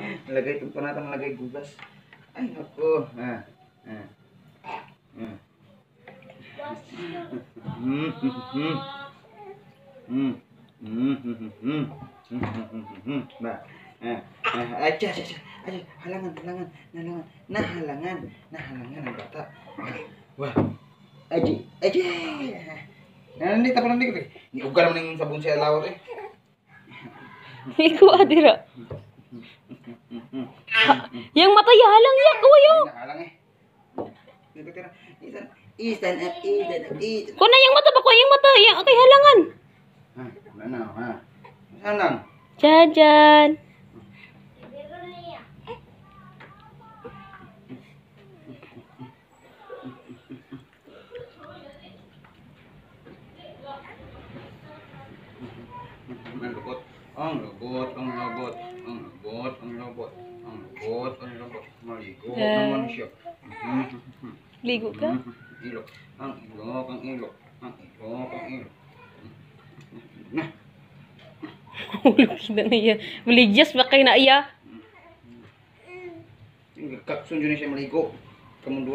Nalagay itong panata, nalagay gugas. Ay, naku. Ah. Ah. Hmm. Hmm. Hmm. Hmm. Hmm. Hmm. Hmm. Ba. Ay, siya, siya, siya. Ay, halangan, halangan, halangan, nahalangan, nahalangan ang bata. Ah. Wah. Aji, aji. Nanti tapos nanti ko eh. Iugar naman yung sabon sa lawat eh. Iko adira. Yang mata ya yalang yak kuyo. Yalang eh. Istan up, istan up, istan Kuna yang mata pa ko, yung mata, yang okay halangan. Ha, wala na, ha. Saan lang? Diyan, diyan. Ang robot, ang robot, ang robot, ang robot, ang robot. Maligo Eh. naman siya. Mhm. Ligo ka? Ilok, ang ilok, ang ilok, ang ilok, ang ilok. Nah, Ulog na niya. Religious ba kay na iya? kapsun dyan siya maligo. Kamunduan.